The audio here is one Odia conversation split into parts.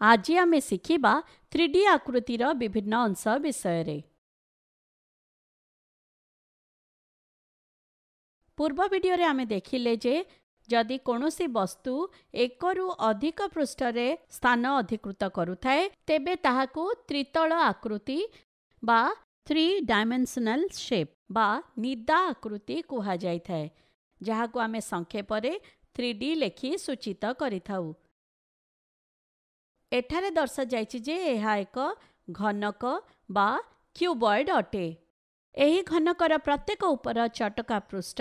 ଆଜି ଆମେ ଶିଖିବା ଥ୍ରୀ ଡି ଆକୃତିର ବିଭିନ୍ନ ଅଂଶ ବିଷୟରେ ପୂର୍ବ ଭିଡ଼ିଓରେ ଆମେ ଦେଖିଲେ ଯେ ଯଦି କୌଣସି ବସ୍ତୁ ଏକରୁ ଅଧିକ ପୃଷ୍ଠରେ ସ୍ଥାନ ଅଧିକୃତ କରୁଥାଏ ତେବେ ତାହାକୁ ତ୍ରିତଳ ଆକୃତି ବା ଥ୍ରୀ ଡାଇମେନ୍ସନାଲ ସେପ୍ ବା ନିଦା ଆକୃତି କୁହାଯାଇଥାଏ ଯାହାକୁ ଆମେ ସଂକ୍ଷେପରେ ଥ୍ରୀ ଡି ଲେଖି ସୂଚିତ କରିଥାଉ ଏଠାରେ ଦର୍ଶାଯାଇଛି ଯେ ଏହା ଏକ ଘନକ ବା କ୍ୟୁବଏଡ୍ ଅଟେ। ଏହି ଘନକର ପ୍ରତ୍ୟେକ ଉପର ଚଟକା ପୃଷ୍ଠ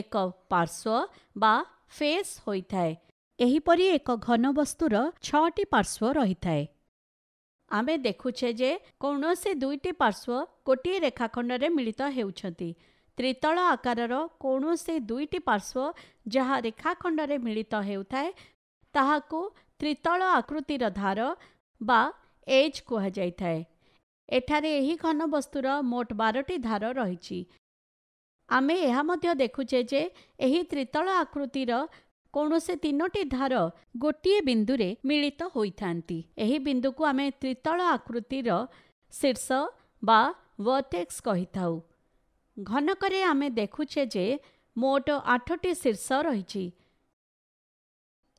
ଏକ ପାର୍ଶ୍ୱ ବା ଫେସ୍ ହୋଇଥାଏ। ଏହିପରି ଏକ ଘନବସ୍ତୁର ଛଅଟି ପାର୍ଶ୍ୱ ରହିଥାଏ। ଆମେ ଦେଖୁଛେ ଯେ କୌଣସି ଦୁଇଟି ପାର୍ଶ୍ୱ ଗୋଟିଏ ରେଖାଖଣ୍ଡରେ ମିଳିତ ହେଉଛନ୍ତି। ତ୍ରିତଳ ଆକାରର କୌଣସି ଦୁଇଟି ପାର୍ଶ୍ୱ ଯାହା ରେଖାଖଣ୍ଡରେ ମିଳିତ ହେଉଥାଏ ତାହାକୁ ତ୍ରିତଳ ଆକୃତିର ଧାର ବା ଏଜ୍ କୁହାଯାଇଥାଏ। ଏଠାରେ ଏହି ଘନବସ୍ତୁର ମୋଟ ବାରଟି ଧାର ରହିଛି। ଆମେ ଏହା ମଧ୍ୟ ଦେଖୁଛେ ଯେ ଏହି ତ୍ରିତଳ ଆକୃତିର କୌଣସି ତିନୋଟି ଧାର ଗୋଟିଏ ବିନ୍ଦୁରେ ମିଳିତ ହୋଇଥାନ୍ତି। ଏହି ବିନ୍ଦୁକୁ ଆମେ ତ୍ରିତଳ ଆକୃତିର ଶୀର୍ଷ ବା ଭର୍ଟେକ୍ସ କହିଥାଉ। ଘନକରେ ଆମେ ଦେଖୁଛେ ଯେ ମୋଟ ଆଠଟି ଶୀର୍ଷ ରହିଛି।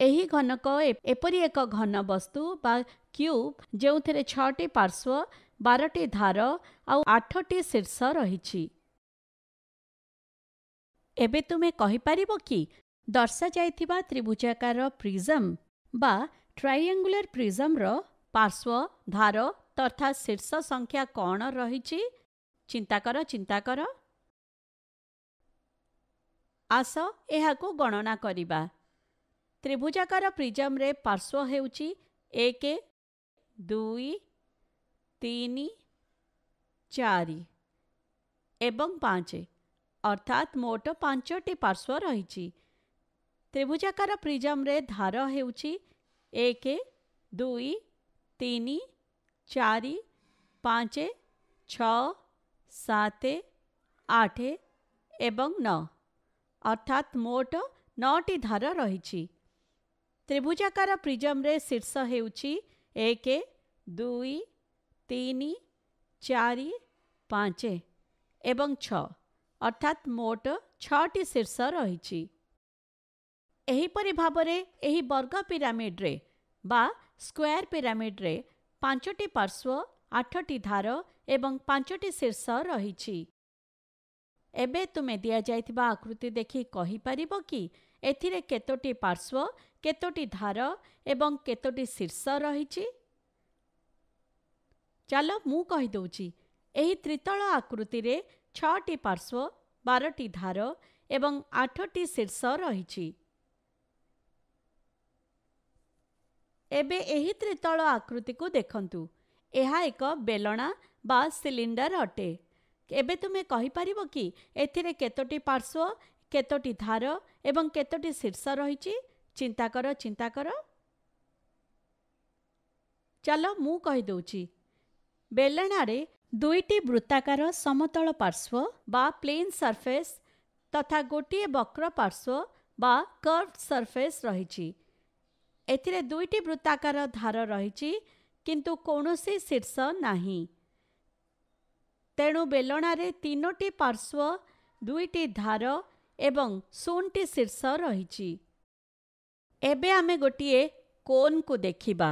ଏହି ଘନକ ଏପରି ଏକ ଘନ ବସ୍ତୁ ବା କ୍ୟୁବ୍ ଯେଉଁଥିରେ ଛଅଟି ପାର୍ଶ୍ୱ ବାରଟି ଧାର ଆଉ ଆଠଟି ଶୀର୍ଷ ରହିଛି। ଏବେ ତୁମେ କହିପାରିବ କି ଦର୍ଶାଯାଇଥିବା ତ୍ରିଭୁଜାକାର ପ୍ରିଜମ୍ ବା ଟ୍ରାଇଆଙ୍ଗୁଲାର ପ୍ରିଜମ୍ର ପାର୍ଶ୍ୱ ଧାର ତଥା ଶୀର୍ଷ ସଂଖ୍ୟା କ'ଣ ରହିଛି? ଚିନ୍ତା କର ଚିନ୍ତା କର। ଆସ ଏହାକୁ ଗଣନା କରିବା। ତ୍ରିଭୁଜାକାର ପ୍ରିଜମ୍ରେ ପାର୍ଶ୍ୱ ହେଉଛି ଏକ ଦୁଇ ତିନି ଚାରି ଏବଂ ପାଞ୍ଚ। ଅର୍ଥାତ୍ ମୋଟ ପାଞ୍ଚଟି ପାର୍ଶ୍ୱ ରହିଛି। ତ୍ରିଭୁଜାକାର ପ୍ରିଜମ୍ରେ ଧାର ହେଉଛି ଏକ ଦୁଇ ତିନି ଚାରି ପାଞ୍ଚ ଛଅ ସାତ ଆଠ ଏବଂ ନଅ। ଅର୍ଥାତ୍ ମୋଟ ନଅଟି ଧାର ରହିଛି। ତ୍ରିଭୁଜାକାର ପ୍ରିଜମ୍ରେ ଶୀର୍ଷ ହେଉଛି ଏକ ଦୁଇ ତିନି ଚାରି ପାଞ୍ଚ ଏବଂ ଛଅ। ଅର୍ଥାତ୍ ମୋଟ ଛଅଟି ଶୀର୍ଷ ରହିଛି। ଏହିପରି ଭାବରେ ଏହି ବର୍ଗ ପିରାମିଡ଼ରେ ବା ସ୍କୋୟାର ପିରାମିଡ଼ରେ ପାଞ୍ଚଟି ପାର୍ଶ୍ୱ ଆଠଟି ଧାର ଏବଂ ପାଞ୍ଚଟି ଶୀର୍ଷ ରହିଛି। ଏବେ ତୁମେ ଦିଆଯାଇଥିବା ଆକୃତି ଦେଖି କହିପାରିବ କି ଏଥିରେ କେତୋଟି ପାର୍ଶ୍ୱ କେତୋଟି ଧାର ଏବଂ କେତୋଟି ଶୀର୍ଷ ରହିଛି? ଚାଲ ମୁଁ କହିଦେଉଛି। ଏହି ତ୍ରିତଳ ଆକୃତିରେ ଛଅଟି ପାର୍ଶ୍ୱ ବାରଟି ଧାର ଏବଂ ଆଠଟି ଶୀର୍ଷ ରହିଛି। ଏବେ ଏହି ତ୍ରିତଳ ଆକୃତିକୁ ଦେଖନ୍ତୁ। ଏହା ଏକ ବେଲଣା ବା ସିଲିଣ୍ଡର ଅଟେ। ଏବେ ତୁମେ କହିପାରିବ କି ଏଥିରେ କେତୋଟି ପାର୍ଶ୍ୱ କେତୋଟି ଧାର ଏବଂ କେତୋଟି ଶୀର୍ଷ ରହିଛି? ଚିନ୍ତା କର ଚିନ୍ତା କର ଚାଲ ମୁଁ କହିଦେଉଛି। ବେଲଣାରେ ଦୁଇଟି ବୃତ୍ତାକାର ସମତଳ ପାର୍ଶ୍ୱ ବା ପ୍ଲେନ୍ ସର୍ଫେସ୍ ତଥା ଗୋଟିଏ ବକ୍ର ପାର୍ଶ୍ୱ ବା କର୍ଭ ସର୍ଫେସ୍ ରହିଛି। ଏଥିରେ ଦୁଇଟି ବୃତ୍ତାକାର ଧାର ରହିଛି କିନ୍ତୁ କୌଣସି ଶୀର୍ଷ ନାହିଁ। ତେଣୁ ବେଲଣାରେ ତିନୋଟି ପାର୍ଶ୍ୱ ଦୁଇଟି ଧାର ଏବଂ ଶୂନଟି ଶୀର୍ଷ ରହିଛି। ଏବେ ଆମେ ଗୋଟିଏ କୋନ୍କୁ ଦେଖିବା।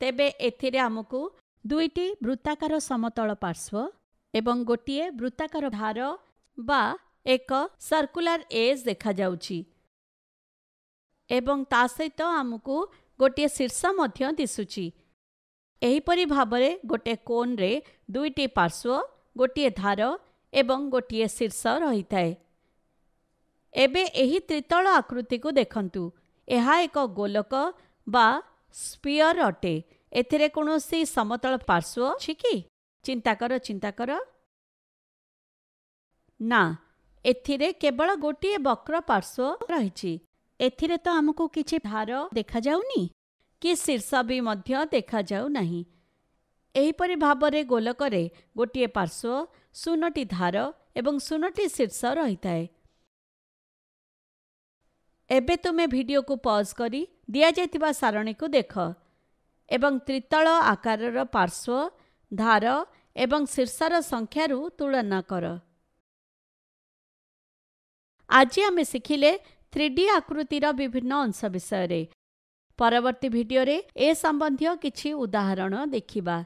ତେବେ ଏଥିରେ ଆମକୁ ଦୁଇଟି ବୃତ୍ତାକାର ସମତଳ ପାର୍ଶ୍ୱ ଏବଂ ଗୋଟିଏ ବୃତ୍ତାକାର ଧାର ବା ଏକ ସର୍କୁଲାର ଏଜ୍ ଦେଖାଯାଉଛି ଏବଂ ତା ସହିତ ଆମକୁ ଗୋଟିଏ ଶୀର୍ଷ ମଧ୍ୟ ଦିଶୁଛି। ଏହିପରି ଭାବରେ ଗୋଟିଏ କୋନ୍ରେ ଦୁଇଟି ପାର୍ଶ୍ୱ ଗୋଟିଏ ଧାର ଏବଂ ଗୋଟିଏ ଶୀର୍ଷ ରହିଥାଏ। ଏବେ ଏହି ତ୍ରିତଳ ଆକୃତିକୁ ଦେଖନ୍ତୁ। ଏହା ଏକ ଗୋଲକ ବା ସ୍ପିୟର ଅଟେ। ଏଥିରେ କୌଣସି ସମତଳ ପାର୍ଶ୍ୱ ଅଛି କି? ଚିନ୍ତା କର ଚିନ୍ତା କର। ନା ଏଥିରେ କେବଳ ଗୋଟିଏ ବକ୍ର ପାର୍ଶ୍ୱ ରହିଛି। ଏଥିରେ ତ ଆମକୁ କିଛି ଧାର ଦେଖାଯାଉନି କି ଶୀର୍ଷ ବି ମଧ୍ୟ ଦେଖାଯାଉ ନାହିଁ। ଏହିପରି ଭାବରେ ଗୋଲକରେ ଗୋଟିଏ ପାର୍ଶ୍ୱ ଶୂନଟି ଧାର ଏବଂ ଶୂନଟି ଶୀର୍ଷ ରହିଥାଏ। ଏବେ ତୁମେ ଭିଡ଼ିଓକୁ ପଜ୍ କରି ଦିଆଯାଇଥିବା ସାରଣୀକୁ ଦେଖ ଏବଂ ତ୍ରିତଳ ଆକାରର ପାର୍ଶ୍ୱ ଧାର ଏବଂ ଶୀର୍ଷର ସଂଖ୍ୟାରୁ ତୁଳନା କର। ଆଜି ଆମେ ଶିଖିଲେ ଥ୍ରୀ ଡି ଆକୃତିର ବିଭିନ୍ନ ଅଂଶ ବିଷୟରେ। ପରବର୍ତ୍ତୀ ଭିଡ଼ିଓରେ ଏ ସମ୍ବନ୍ଧୀୟ କିଛି ଉଦାହରଣ ଦେଖିବା।